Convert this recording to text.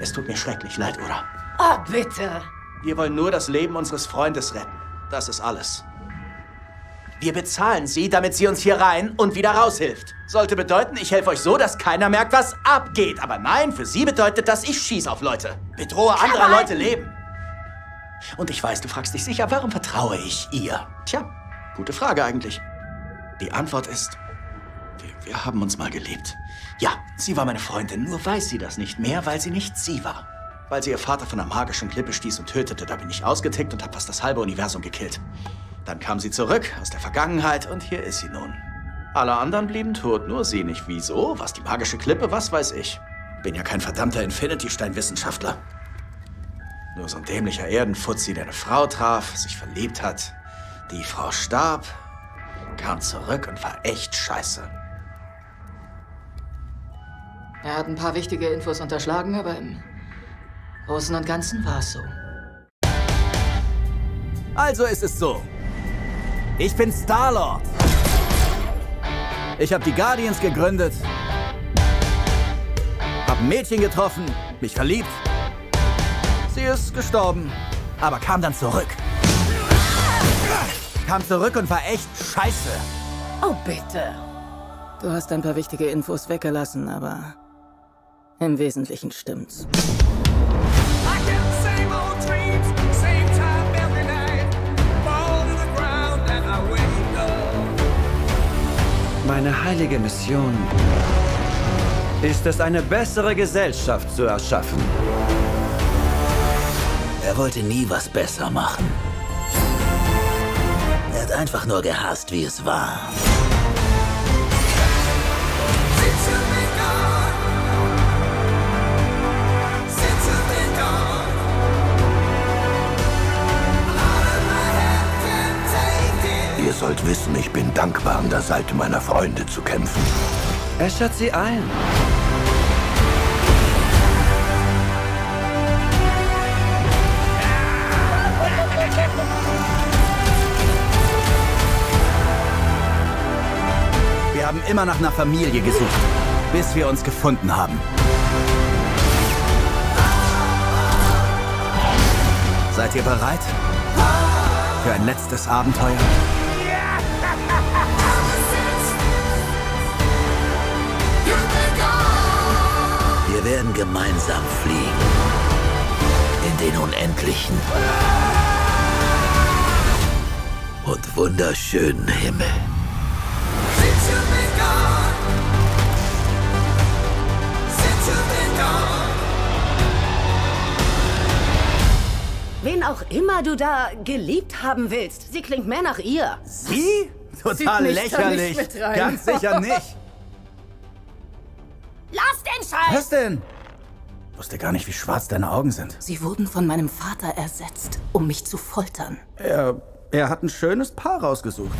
Es tut mir schrecklich leid, oder? Oh, bitte. Wir wollen nur das Leben unseres Freundes retten. Das ist alles. Wir bezahlen sie, damit sie uns hier rein und wieder raushilft. Sollte bedeuten, ich helfe euch so, dass keiner merkt, was abgeht. Aber nein, für sie bedeutet das, ich schieß auf Leute. Bedrohe anderer Leute Leben. Und ich weiß, du fragst dich sicher, warum vertraue ich ihr? Tja, gute Frage eigentlich. Die Antwort ist, wir, wir haben uns mal geliebt. Ja, sie war meine Freundin, nur weiß sie das nicht mehr, weil sie nicht sie war. Weil sie ihr Vater von einer magischen Klippe stieß und tötete, da bin ich ausgetickt und hab fast das halbe Universum gekillt. Dann kam sie zurück aus der Vergangenheit und hier ist sie nun. Alle anderen blieben tot, nur sie nicht. Wieso? Was die magische Klippe? Was weiß ich. Bin ja kein verdammter Infinity-Stein-Wissenschaftler. Nur so ein dämlicher Erdenfutzi, der eine Frau traf, sich verliebt hat. Die Frau starb, kam zurück und war echt scheiße. Er hat ein paar wichtige Infos unterschlagen, aber im Großen und Ganzen war es so. Also ist es so. Ich bin Star-Lord. Ich habe die Guardians gegründet. Hab ein Mädchen getroffen, mich verliebt. Sie ist gestorben, aber kam dann zurück. Kam zurück und war echt scheiße. Oh, bitte. Du hast ein paar wichtige Infos weggelassen, aber im Wesentlichen stimmt's. Meine heilige Mission ist es, eine bessere Gesellschaft zu erschaffen. Er wollte nie was besser machen. Er hat einfach nur gehasst, wie es war. Wissen, ich bin dankbar, an der Seite meiner Freunde zu kämpfen. Äschert sie ein. Wir haben immer nach einer Familie gesucht, bis wir uns gefunden haben. Seid ihr bereit? Für ein letztes Abenteuer? Gemeinsam fliegen. In den Unendlichen. Und wunderschönen Himmel. Wen auch immer du da geliebt haben willst, sie klingt mehr nach ihr. Sie? Total lächerlich. Ganz sicher nicht. Lass den Scheiß! Was denn? Wusste gar nicht, wie schwarz deine Augen sind. Sie wurden von meinem Vater ersetzt, um mich zu foltern. Er, er hat ein schönes Paar rausgesucht.